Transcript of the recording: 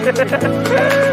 哈哈哈哈哈。